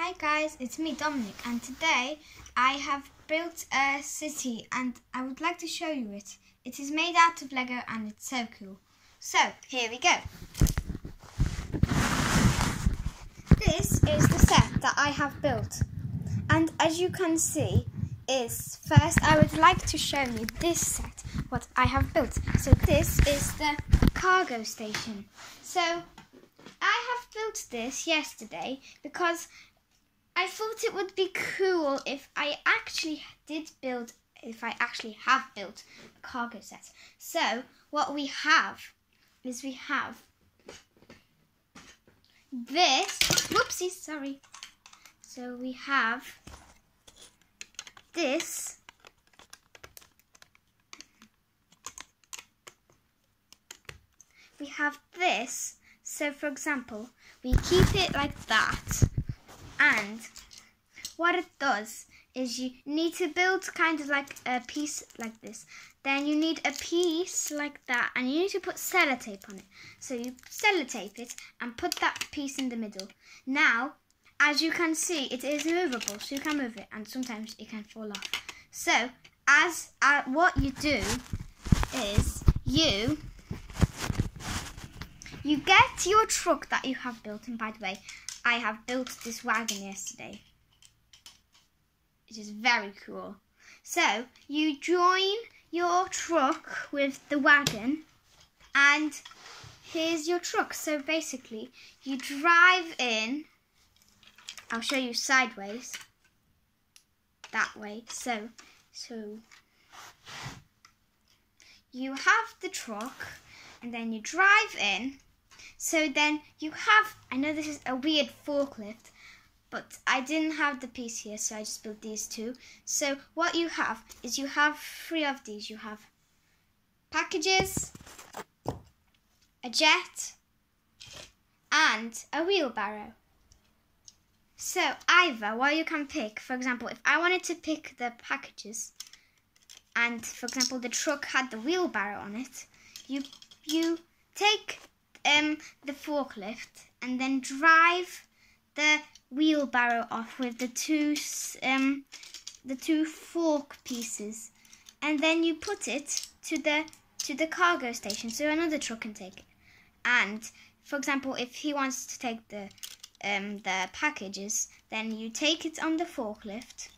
Hi guys, it's me Dominik and today I have built a city and I would like to show you it. It is made out of Lego and it's so cool. So, here we go. This is the set that I have built and as you can see is first I would like to show you this set what I have built. So this is the cargo station. So I have built this yesterday because I thought it would be cool if I actually did build, if I actually have built a cargo set. So what we have is we have this, whoopsie, sorry. So we have this we have this. So for example, we keep it like that and what it does is you need to build kind of like a piece like this. Then you need a piece like that and you need to put sellotape on it. So you sellotape it and put that piece in the middle. Now, as you can see, it is movable, so you can move it and sometimes it can fall off. So, as uh, what you do is you you get your truck that you have built, and by the way, I have built this wagon yesterday. It is very cool. So, you join your truck with the wagon, and here's your truck. So basically, you drive in, I'll show you sideways, that way. So, so you have the truck, and then you drive in, so then you have, I know this is a weird forklift, but I didn't have the piece here, so I just built these two. So what you have is you have three of these. You have packages, a jet, and a wheelbarrow. So either what you can pick, for example, if I wanted to pick the packages, and for example the truck had the wheelbarrow on it, you you take um, the forklift and then drive the wheelbarrow off with the two um, the two fork pieces. And then you put it to the to the cargo station so another truck can take it. And for example if he wants to take the um, the packages then you take it on the forklift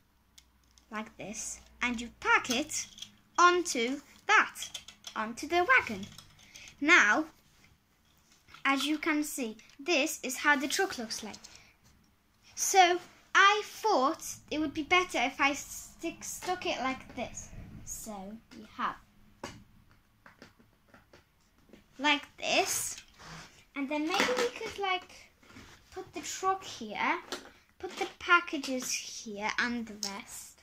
like this and you pack it onto that onto the wagon. Now as you can see, this is how the truck looks like. So I thought it would be better if I stick, stuck it like this. So we have like this. And then maybe we could like put the truck here, put the packages here and the rest.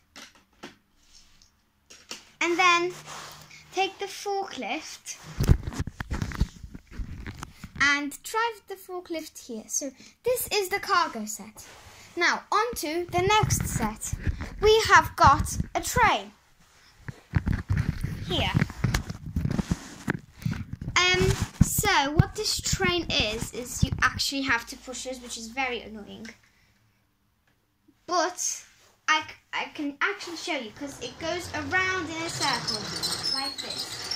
And then take the forklift and drive the forklift here. So this is the cargo set. Now on to the next set. We have got a train here. Um, so what this train is, is you actually have to push it, which is very annoying. But I, I can actually show you because it goes around in a circle like this.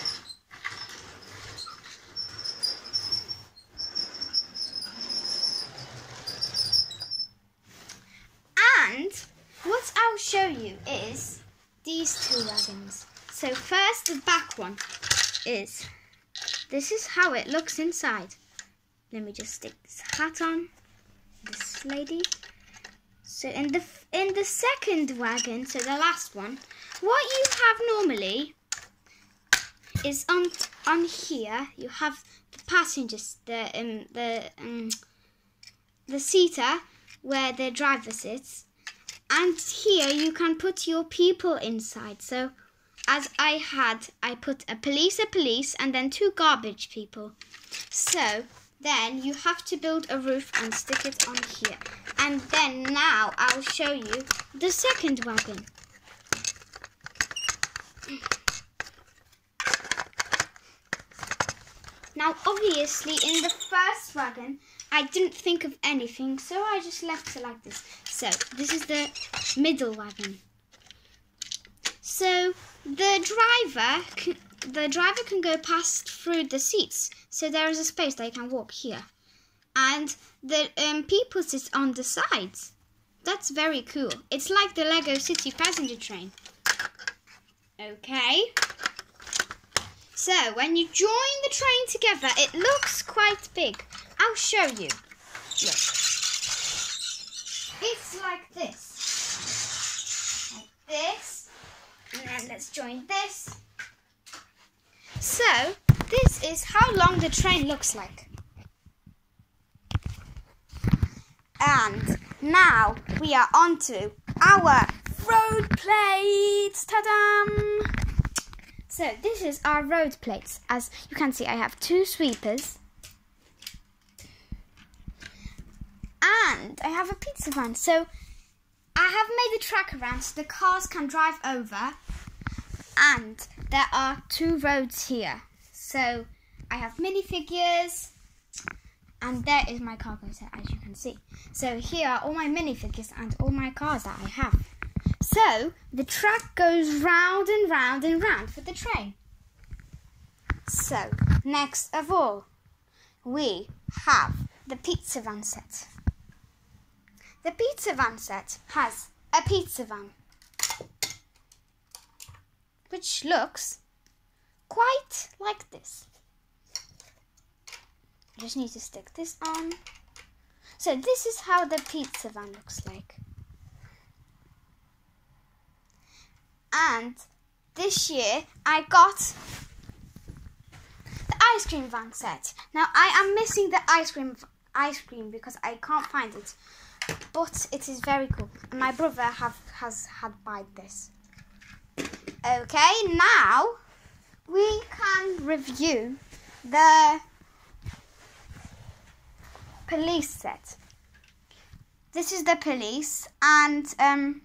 I'll show you is these two wagons. So first the back one is, this is how it looks inside. Let me just stick this hat on, this lady. So in the in the second wagon, so the last one, what you have normally is on on here you have the passengers, the um, the um, the seater where the driver sits, and here you can put your people inside. So as I had, I put a police, a police, and then two garbage people. So then you have to build a roof and stick it on here. And then now I'll show you the second wagon. Now obviously in the first wagon I didn't think of anything, so I just left it like this. So this is the middle wagon. So the driver, can, the driver can go past through the seats. So there is a space they can walk here, and the um, people sit on the sides. That's very cool. It's like the Lego City passenger train. Okay. So when you join the train together, it looks quite big. I'll show you. Look. It's like this. Like this. And let's join this. So, this is how long the train looks like. And now we are on to our road plates. Ta-dam! So this is our road plates. As you can see, I have two sweepers. And I have a pizza van. So I have made the track around so the cars can drive over. And there are two roads here. So I have minifigures. And there is my cargo set, as you can see. So here are all my minifigures and all my cars that I have. So the track goes round and round and round for the train. So next of all, we have the pizza van set. The pizza van set has a pizza van, which looks quite like this. I just need to stick this on. So this is how the pizza van looks like. And this year I got the ice cream van set. Now I am missing the ice cream ice cream because I can't find it. But it is very cool. And my brother have has had bought this. Okay, now we can review the police set. This is the police and um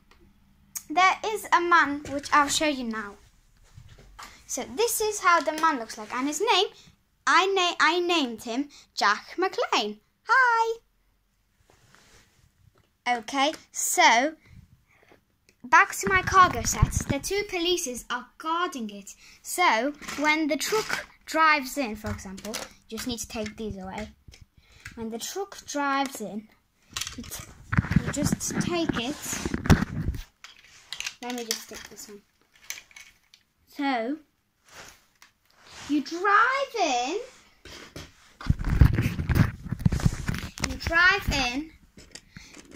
there is a man which I'll show you now. So this is how the man looks like, and his name, I na- I named him Jack McLean. Hi. Okay, so back to my cargo set. The two polices are guarding it. So when the truck drives in, for example, you just need to take these away. When the truck drives in, you, you just take it let me just stick this on. So, you drive in. You drive in,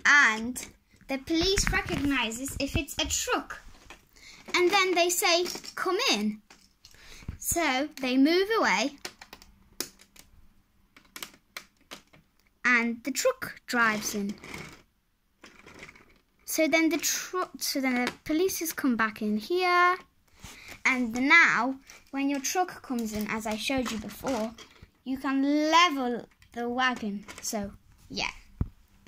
and the police recognizes if it's a truck, and then they say, "Come in." So they move away, and the truck drives in. So then the truck, so then the police has come back in here, and now when your truck comes in, as I showed you before, you can level the wagon. So yeah,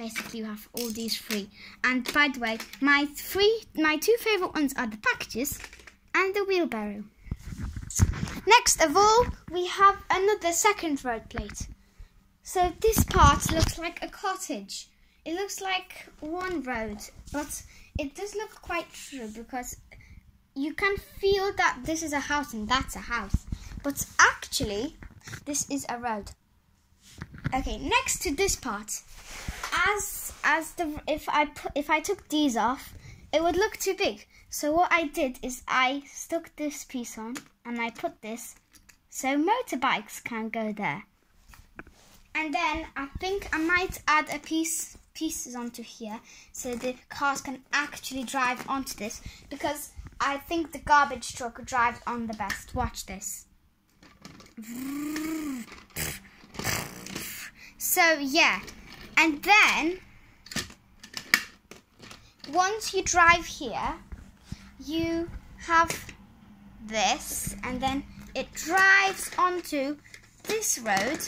basically you have all these three. And by the way, my three, my two favorite ones are the packages and the wheelbarrow. Next of all, we have another second road plate. So this part looks like a cottage. It looks like one road, but it does look quite true because you can feel that this is a house and that's a house. But actually, this is a road. Okay, next to this part, as as the if I put if I took these off, it would look too big. So what I did is I stuck this piece on and I put this so motorbikes can go there. And then I think I might add a piece pieces onto here so the cars can actually drive onto this because I think the garbage truck drives on the best. Watch this. So yeah, and then once you drive here, you have this and then it drives onto this road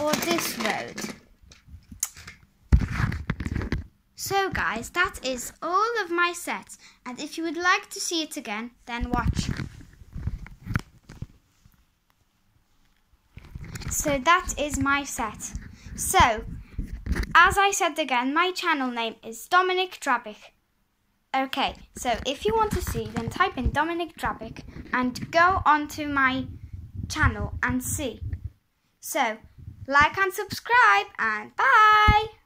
or this road. So guys, that is all of my sets and if you would like to see it again, then watch. So that is my set. So, as I said again, my channel name is Dominik Drabik. Okay, so if you want to see, then type in Dominik Drabik and go onto my channel and see. So, like and subscribe and bye!